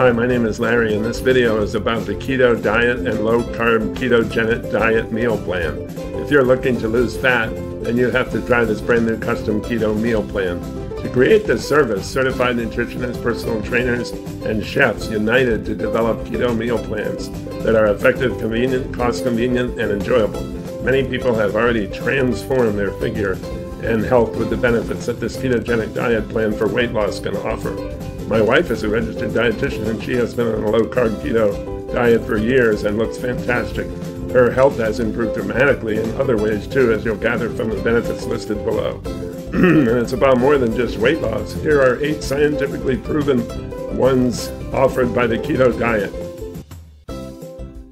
Hi, my name is Larry, and this video is about the keto diet and low carb ketogenic diet meal plan. If you're looking to lose fat, then you have to try this brand new custom keto meal plan. To create this service, certified nutritionists, personal trainers, and chefs united to develop keto meal plans that are effective, convenient, cost convenient, and enjoyable. Many people have already transformed their figure and health with the benefits that this ketogenic diet plan for weight loss can offer. My wife is a registered dietitian and she has been on a low carb keto diet for years and looks fantastic. Her health has improved dramatically in other ways too, as you'll gather from the benefits listed below. and it's about more than just weight loss. Here are eight scientifically proven ones offered by the keto diet.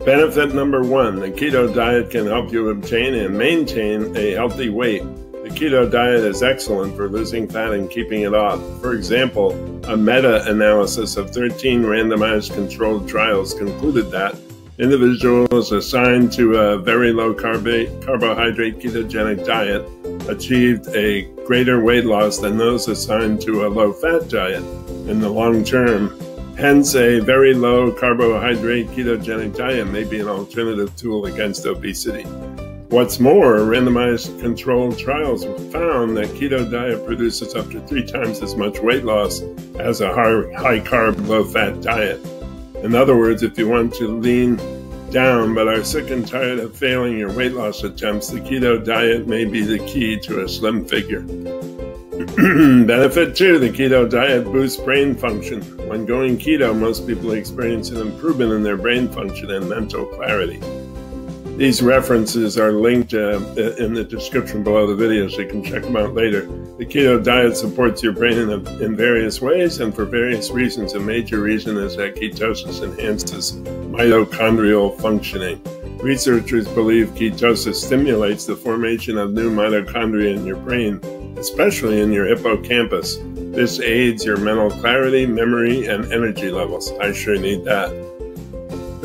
Benefit number one the keto diet can help you obtain and maintain a healthy weight. Keto diet is excellent for losing fat and keeping it off. For example, a meta analysis of 13 randomized controlled trials concluded that individuals assigned to a very low carb- carbohydrate ketogenic diet achieved a greater weight loss than those assigned to a low fat diet in the long term. Hence, a very low carbohydrate ketogenic diet may be an alternative tool against obesity. What's more, randomized controlled trials have found that keto diet produces up to three times as much weight loss as a high carb, low fat diet. In other words, if you want to lean down but are sick and tired of failing your weight loss attempts, the keto diet may be the key to a slim figure. Benefit two the keto diet boosts brain function. When going keto, most people experience an improvement in their brain function and mental clarity. These references are linked uh, in the description below the video, so you can check them out later. The keto diet supports your brain in, a, in various ways and for various reasons. A major reason is that ketosis enhances mitochondrial functioning. Researchers believe ketosis stimulates the formation of new mitochondria in your brain, especially in your hippocampus. This aids your mental clarity, memory, and energy levels. I sure need that.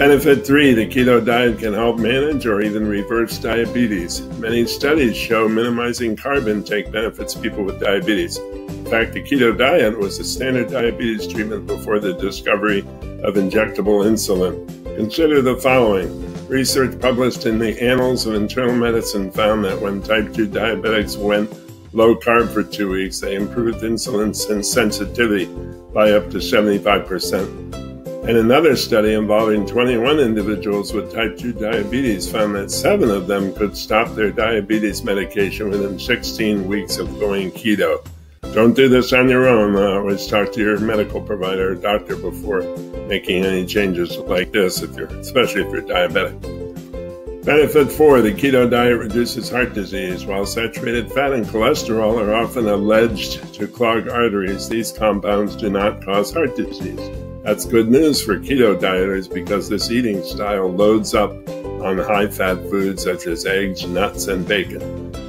Benefit three, the keto diet can help manage or even reverse diabetes. Many studies show minimizing carb intake benefits people with diabetes. In fact, the keto diet was the standard diabetes treatment before the discovery of injectable insulin. Consider the following. Research published in the Annals of Internal Medicine found that when type 2 diabetics went low carb for two weeks, they improved insulin sensitivity by up to 75%. And another study involving 21 individuals with type 2 diabetes found that seven of them could stop their diabetes medication within 16 weeks of going keto. Don't do this on your own. Always talk to your medical provider or doctor before making any changes like this, if you're, especially if you're diabetic. Benefit four the keto diet reduces heart disease. While saturated fat and cholesterol are often alleged to clog arteries, these compounds do not cause heart disease. That's good news for keto dieters because this eating style loads up on high fat foods such as eggs, nuts, and bacon.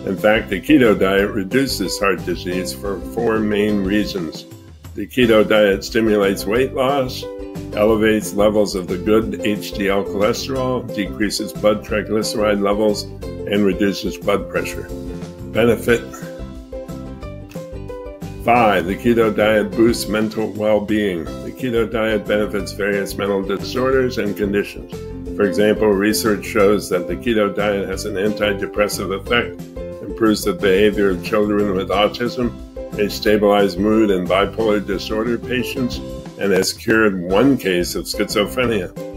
In fact, the keto diet reduces heart disease for four main reasons. The keto diet stimulates weight loss, elevates levels of the good HDL cholesterol, decreases blood triglyceride levels, and reduces blood pressure. Benefit 5. The keto diet boosts mental well being The keto diet benefits various mental disorders and conditions. For example, research shows that the keto diet has an antidepressive effect, improves the behavior of children with autism, may stabilize mood in bipolar disorder patients, and has cured one case of schizophrenia.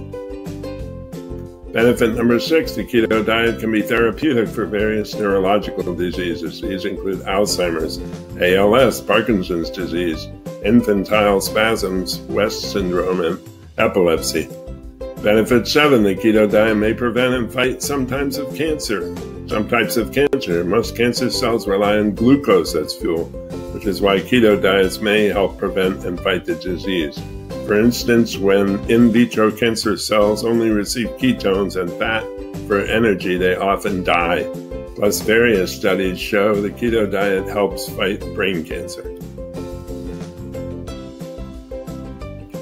Benefit number six the keto diet can be therapeutic for various neurological diseases. These include Alzheimer's, ALS, Parkinson's disease, infantile spasms, West syndrome, and epilepsy. Benefit 7 The keto diet may prevent and fight some types of cancer. Some types of cancer. Most cancer cells rely on glucose as fuel, which is why keto diets may help prevent and fight the disease. For instance, when in vitro cancer cells only receive ketones and fat for energy, they often die. Plus, various studies show the keto diet helps fight brain cancer.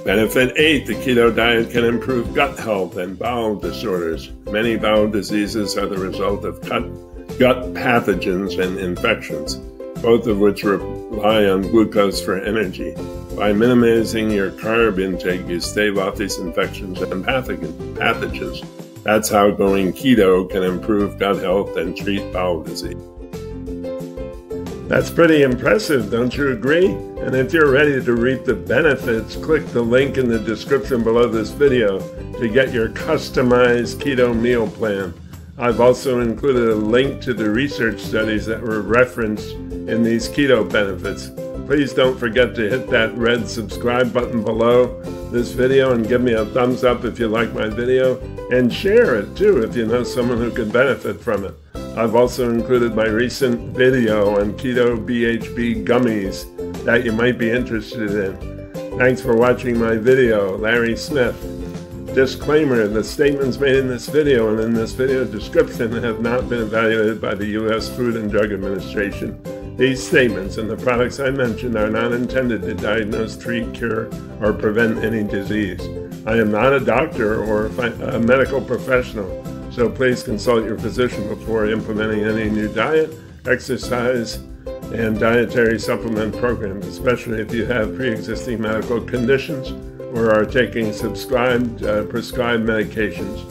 Benefit 8 The keto diet can improve gut health and bowel disorders. Many bowel diseases are the result of gut, gut pathogens and infections, both of which rely on glucose for energy. By minimizing your carb intake, you stave off these infections and pathogens. That's how going keto can improve gut health and treat bowel disease. That's pretty impressive, don't you agree? And if you're ready to reap the benefits, click the link in the description below this video to get your customized keto meal plan. I've also included a link to the research studies that were referenced in these keto benefits. Please don't forget to hit that red subscribe button below this video and give me a thumbs up if you like my video and share it too if you know someone who could benefit from it. I've also included my recent video on keto BHB gummies that you might be interested in. Thanks for watching my video, Larry Smith. Disclaimer, the statements made in this video and in this video description have not been evaluated by the U.S. Food and Drug Administration. These statements and the products I mentioned are not intended to diagnose, treat, cure, or prevent any disease. I am not a doctor or a medical professional, so please consult your physician before implementing any new diet, exercise, and dietary supplement programs, especially if you have pre-existing medical conditions or are taking subscribed uh, prescribed medications.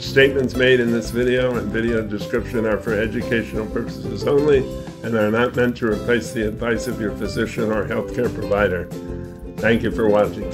The statements made in this video and video description are for educational purposes only and are not meant to replace the advice of your physician or healthcare provider. Thank you for watching.